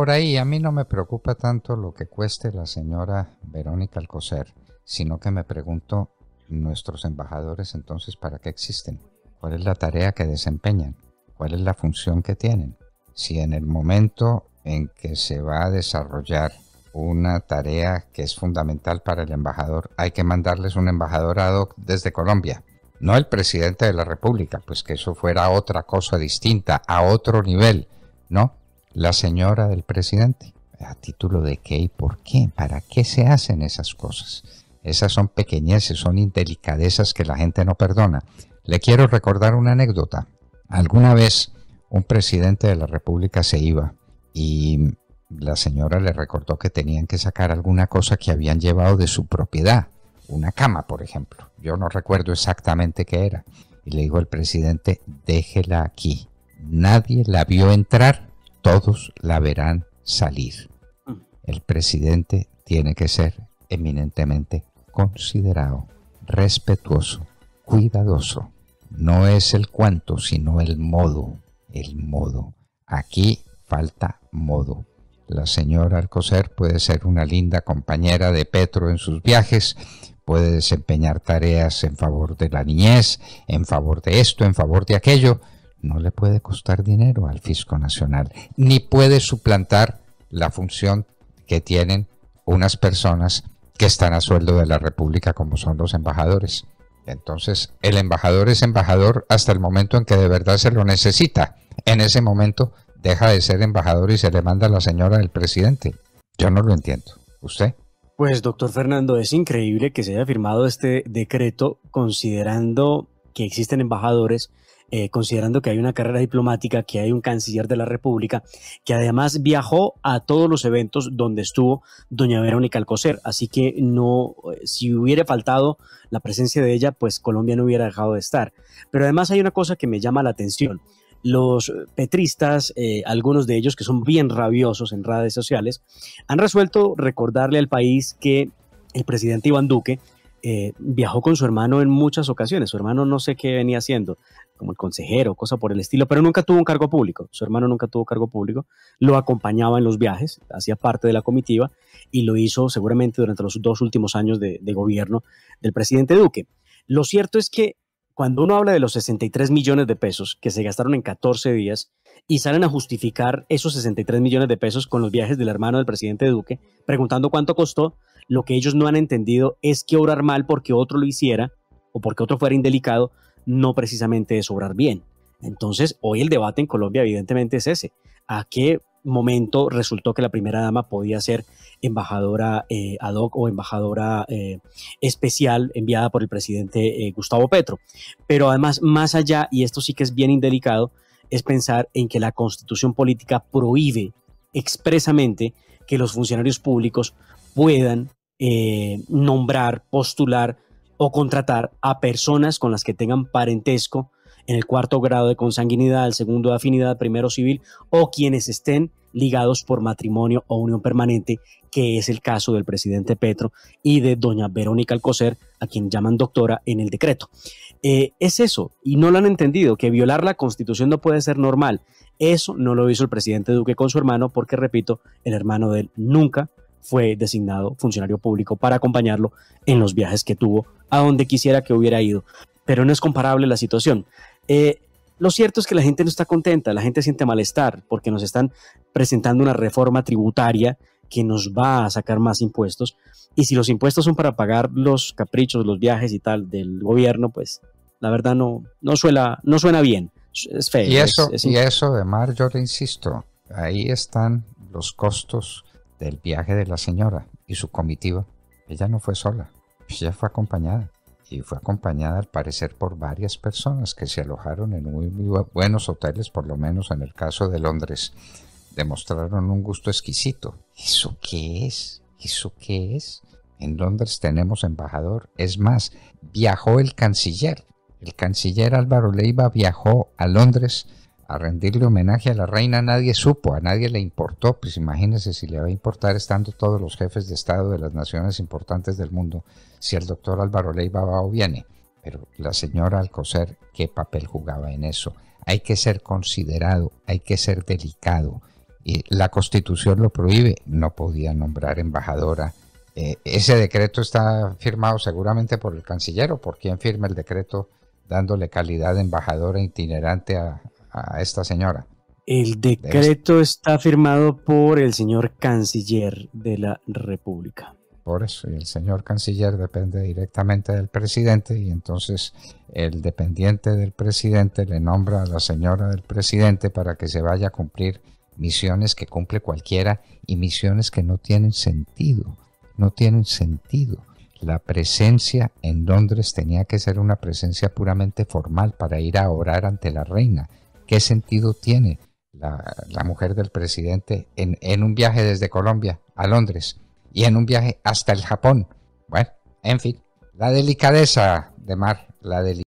por ahí. A mí no me preocupa tanto lo que cueste la señora Verónica Alcocer, sino que me pregunto, nuestros embajadores entonces, ¿para qué existen? ¿Cuál es la tarea que desempeñan? ¿Cuál es la función que tienen? Si en el momento en que se va a desarrollar una tarea que es fundamental para el embajador, hay que mandarles un embajador ad hoc desde Colombia no el presidente de la República, pues que eso fuera otra cosa distinta, a otro nivel, no, la señora del presidente. ¿A título de qué y por qué? ¿Para qué se hacen esas cosas? Esas son pequeñeces, son indelicadezas que la gente no perdona. Le quiero recordar una anécdota. Alguna vez un presidente de la República se iba y la señora le recordó que tenían que sacar alguna cosa que habían llevado de su propiedad una cama, por ejemplo. Yo no recuerdo exactamente qué era. Y le dijo el presidente, déjela aquí. Nadie la vio entrar, todos la verán salir. El presidente tiene que ser eminentemente considerado, respetuoso, cuidadoso. No es el cuánto, sino el modo. El modo. Aquí falta modo. La señora Alcocer puede ser una linda compañera de Petro en sus viajes, puede desempeñar tareas en favor de la niñez, en favor de esto, en favor de aquello, no le puede costar dinero al fisco nacional, ni puede suplantar la función que tienen unas personas que están a sueldo de la República como son los embajadores. Entonces, el embajador es embajador hasta el momento en que de verdad se lo necesita. En ese momento deja de ser embajador y se le manda a la señora del presidente. Yo no lo entiendo. ¿Usted? Pues, doctor Fernando, es increíble que se haya firmado este decreto considerando que existen embajadores, eh, considerando que hay una carrera diplomática, que hay un canciller de la República, que además viajó a todos los eventos donde estuvo doña Verónica Alcocer. Así que no, eh, si hubiera faltado la presencia de ella, pues Colombia no hubiera dejado de estar. Pero además hay una cosa que me llama la atención los petristas, eh, algunos de ellos que son bien rabiosos en redes sociales, han resuelto recordarle al país que el presidente Iván Duque eh, viajó con su hermano en muchas ocasiones. Su hermano no sé qué venía haciendo, como el consejero, cosa por el estilo, pero nunca tuvo un cargo público. Su hermano nunca tuvo cargo público, lo acompañaba en los viajes, hacía parte de la comitiva y lo hizo seguramente durante los dos últimos años de gobierno del presidente Duque. Lo cierto es que cuando uno habla de los 63 millones de pesos que se gastaron en 14 días y salen a justificar esos 63 millones de pesos con los viajes del hermano del presidente Duque, preguntando cuánto costó, lo que ellos no han entendido es que obrar mal porque otro lo hiciera o porque otro fuera indelicado, no precisamente es obrar bien. Entonces, hoy el debate en Colombia evidentemente es ese. ¿A qué momento resultó que la primera dama podía ser embajadora eh, ad hoc o embajadora eh, especial enviada por el presidente eh, Gustavo Petro. Pero además, más allá, y esto sí que es bien indelicado, es pensar en que la constitución política prohíbe expresamente que los funcionarios públicos puedan nombrar, postular o contratar a personas con las que tengan parentesco en el cuarto grado de consanguinidad, el segundo de afinidad, primero civil, o quienes estén ligados por matrimonio o unión permanente, que es el caso del presidente Petro y de doña Verónica Alcocer, a quien llaman doctora en el decreto. Eh, es eso, y no lo han entendido, que violar la constitución no puede ser normal. Eso no lo hizo el presidente Duque con su hermano, porque, repito, el hermano de él nunca fue designado funcionario público para acompañarlo en los viajes que tuvo a donde quisiera que hubiera ido. Pero no es comparable la situación. Eh, lo cierto es que la gente no está contenta, la gente siente malestar porque nos están presentando una reforma tributaria que nos va a sacar más impuestos. Y si los impuestos son para pagar los caprichos, los viajes y tal del gobierno, pues la verdad no, no, suena, no suena bien. Es feo. Y eso, y eso de Mar, yo le insisto, ahí están los costos del viaje de la señora y su comitiva. Ella no fue sola, ella fue acompañada y fue acompañada al parecer por varias personas que se alojaron en muy, buenos hoteles, por lo menos en el caso de Londres. Demostraron un gusto exquisito. ¿Eso qué es? ¿Eso qué es? En Londres tenemos embajador. Es más, viajó el canciller. El canciller Álvaro Leiva viajó a Londres a rendirle homenaje a la reina nadie supo, a nadie le importó, pues imagínense si le va a importar estando todos los jefes de Estado de las naciones importantes del mundo, si el doctor Álvaro Leiva va o viene. Pero la señora Alcocer, ¿qué papel jugaba en eso? Hay que ser considerado, hay que ser delicado. y la constitución lo prohíbe, no podía nombrar embajadora. Eh, ese decreto está firmado seguramente por el canciller o por quien firma el decreto dándole calidad de embajadora itinerante a, esta señora. El decreto está firmado por el señor canciller de la República. Por eso, y el señor canciller depende directamente del presidente y entonces el dependiente del presidente le nombra a la señora del presidente para que se vaya a cumplir misiones que cumple cualquiera y misiones que no tienen sentido, no tienen sentido. La presencia en Londres tenía que ser una presencia puramente formal para ir a orar ante la reina. ¿Qué sentido tiene la, mujer del presidente en, en un viaje desde Colombia a Londres y en un viaje hasta el Japón? Bueno, en fin, la delicadeza de Mar, la delicadeza